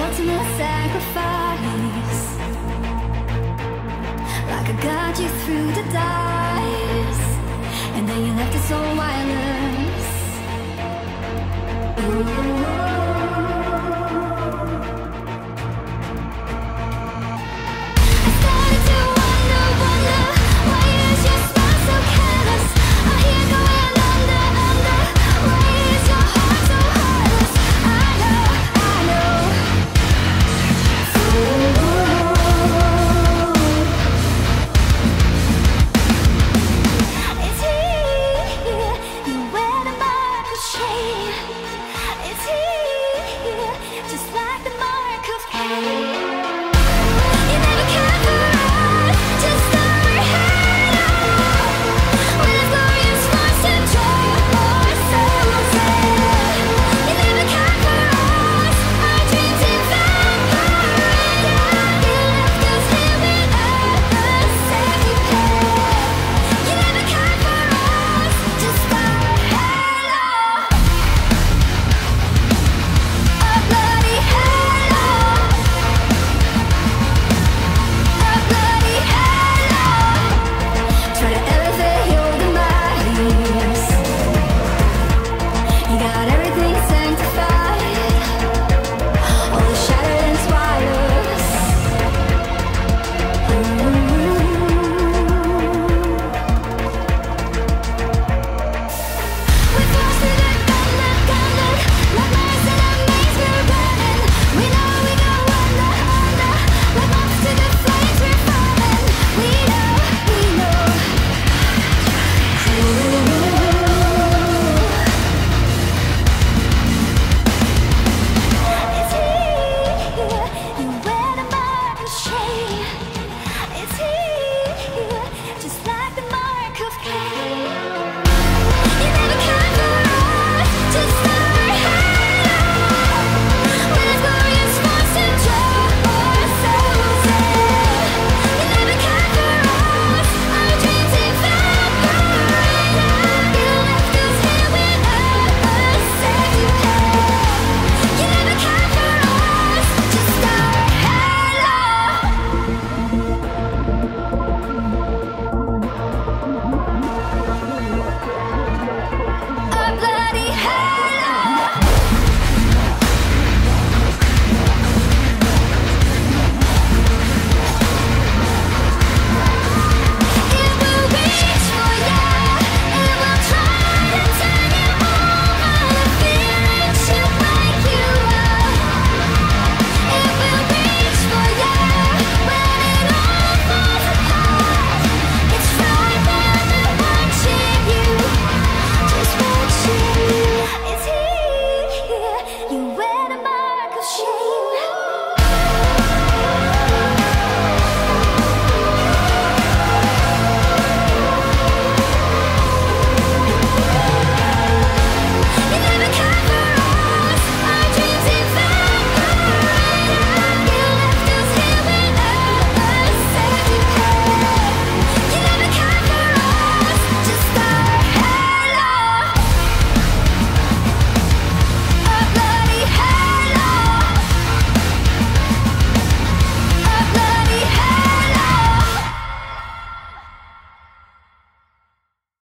ultimate sacrifice. Like I got you through the dice, and then you left us all wireless. Ooh.